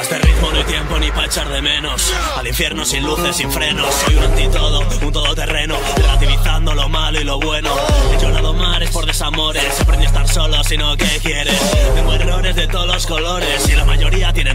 Este ritmo no hay tiempo ni para echar de menos. Al infierno sin luces, sin frenos. Soy un antitodo, un todoterreno. Relativizando lo malo y lo bueno. He llorado mares por desamores. Aprendí a estar solo, sino que quieres. Tengo errores de todos los colores. Y la mayoría tiene